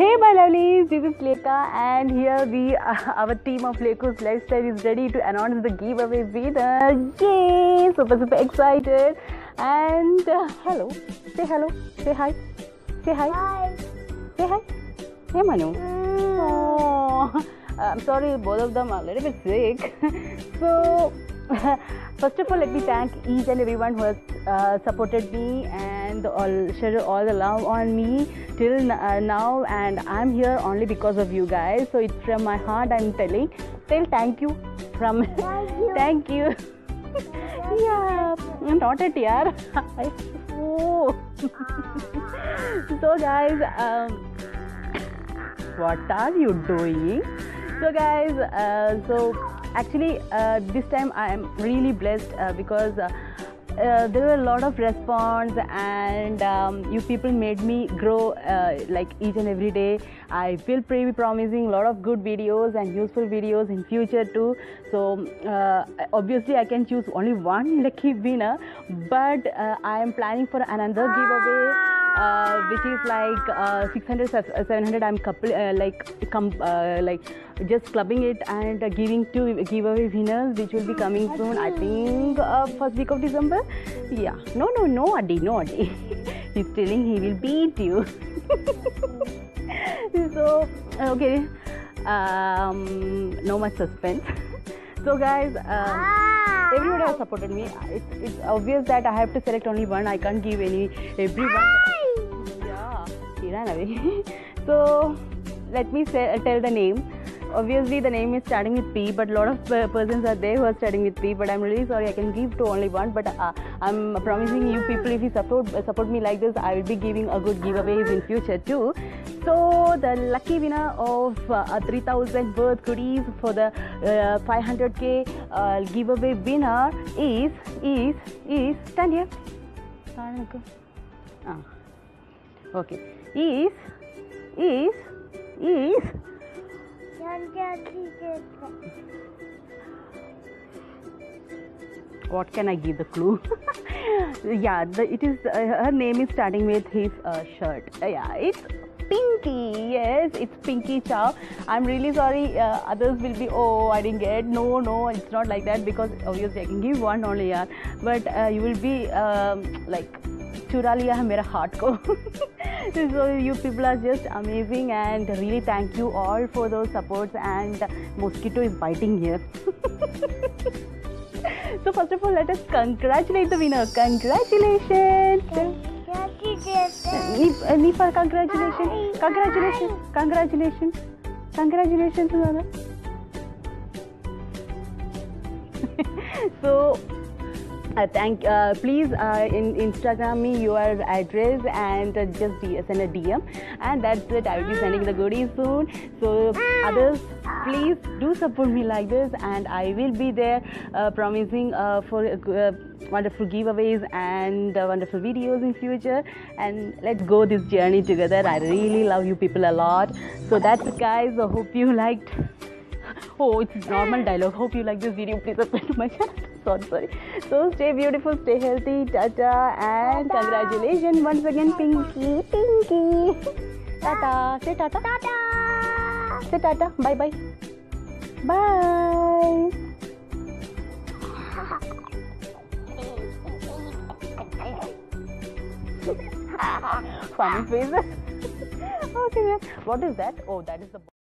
Hey, my lovelies, this is Leka, and here we, uh, our team of Lekus Lifestyle is ready to announce the giveaway winner. Yay! Super, super excited. And uh, hello, say hello, say hi, say hi, Hi. say hi. Hey, Manu. Oh, I'm sorry, both of them are a little bit sick. so, first of all, let me thank each and everyone who has uh, supported me and all shared all the love on me till uh, now. And I'm here only because of you guys. So it's from my heart. I'm telling. Tell thank you from. Thank you. yeah, not it, yaar. oh. so guys. Um, what are you doing so guys uh, so actually uh, this time i am really blessed uh, because uh, uh, there were a lot of response and um, you people made me grow uh, like each and every day. I will be promising a lot of good videos and useful videos in future too. So obviously i can choose only one lucky winner but i am planning for another giveaway uh, which is like uh, 600 uh, 700 i'm couple uh, like com- uh, like just clubbing it and uh, giving two giveaway winners which will be coming soon i think uh, first week of december. Yeah. No no no adi no adi. He's telling he will beat you. So okay. Um, no much suspense. So guys um, everybody has supported me. It's, it's obvious that i have to select only one. I can't give any everyone ran away so let me say, tell the name obviously the name is starting with p but a lot of persons are there who are starting with p but i'm really sorry i can give to only one but uh, i'm promising you people if you support support me like this i will be giving a good giveaways in future too so the lucky winner of uh, a 3000 worth goodies for the uh, 500k uh, giveaway winner is is is stand here. Ah okay is is is what can I give the clue? yeah, the, it is. Uh, her name is starting with his uh, shirt. Uh, yeah, it's Pinky. Yes, it's Pinky Chow. I'm really sorry. Uh, others will be. Oh, I didn't get. No, no, it's not like that because obviously I can give one only. Yeah, but uh, you will be um, like चुरा लिया है मेरा heart को so you people are just amazing and really thank you all for those supports and mosquito is biting here. So first of all let us congratulate the winner. Congratulations! Ni- uh, Nifa, congratulations. Congratulations. Congratulations. Congratulations Suzana. so thank uh, please uh, in instagram me your address and uh, just send a dm and that's it. I will be sending the goodies soon. So others please do support me like this and i will be there uh, promising uh, for uh, wonderful giveaways and uh, wonderful videos in future. And let's go this journey together. I really love you people a lot. So that's it guys. I hope you liked. Oh, it's normal dialogue. Hope you like this video. Please subscribe to my channel. Sorry, sorry. So stay beautiful, stay healthy, tata, and congratulations once again, Pinky, Pinky. Tata, say tata. Ta-da! Say tata. Bye bye. Bye. Funny faces. okay. What is that? Oh, that is the.